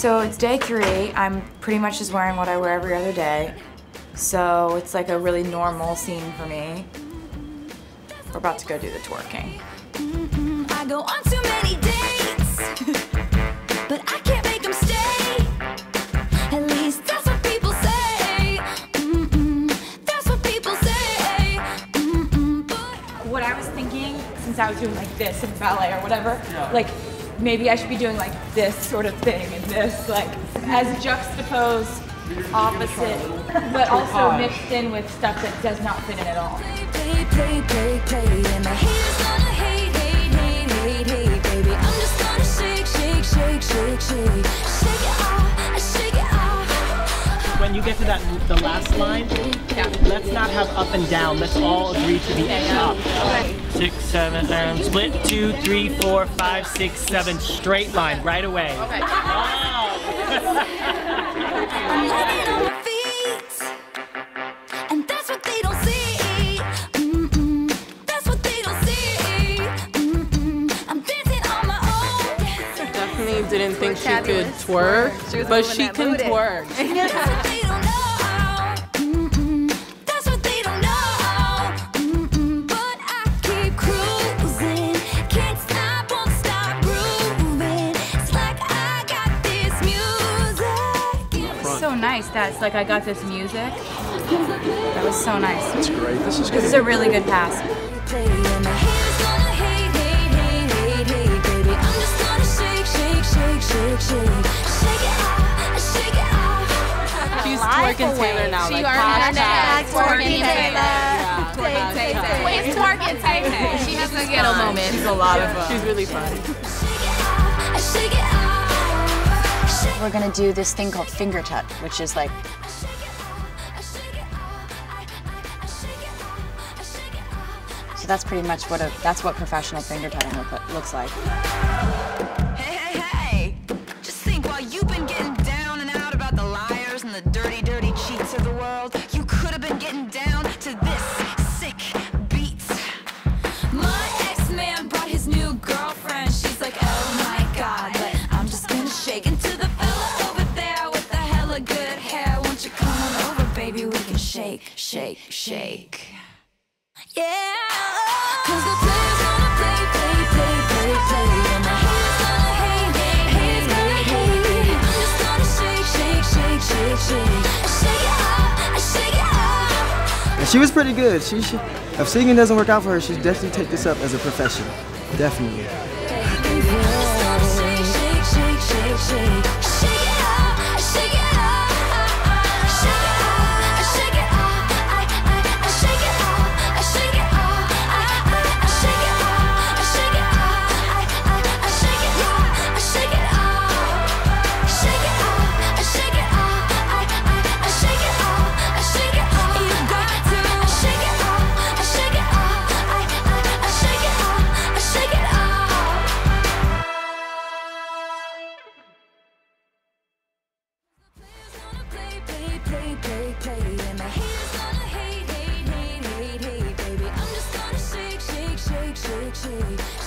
So it's day three. I'm pretty much just wearing what I wear every other day. So it's like a really normal scene for me. We're about to go do the twerking. Mm-hmm. I go on too many dates, but I can't make them stay. At least that's what people say. Mm-mm, that's what people say. But What I was thinking, since I was doing like this in ballet or whatever, like maybe I should be doing like this sort of thing and this, like as juxtaposed opposite, but also mixed in with stuff that does not fit in at all. When you get to that the last line, let's not have up and down. Let's all agree to be up. Six, seven, and split. Two, three, four, five, six, seven. Straight line right away. Wow. didn't think she could twerk, but she can twerk. That's what they don't know. Mm-mm, that's what they don't know. Mm-mm, but I can't stop, won't stop grooving. It's like I got this music. So nice that it's like I got this music. That was so nice. That's great. This is good. This is a really good pass. Off. She's twerking Taylor now. Like hashtag twerking Taylor. Wait, twerking Taylor. She has a ghetto moment. She's a lot of fun. She's really fun. Shake it off, shake it off, shake We're gonna do this thing called finger touch, which is like so that's pretty much what a that's what professional finger tutting look, looks like. Dirty cheats of the world, you could have been getting down to this sick beat. My ex-man brought his new girlfriend. She's like, oh my god, but I'm just gonna shake into the fella over there with the hella good hair. Won't you come on over, baby? We can shake, shake, shake. Yeah, cause the players gonna she was pretty good. She if singing doesn't work out for her, she should definitely take this up as a profession. Definitely. Shake, shake, shake,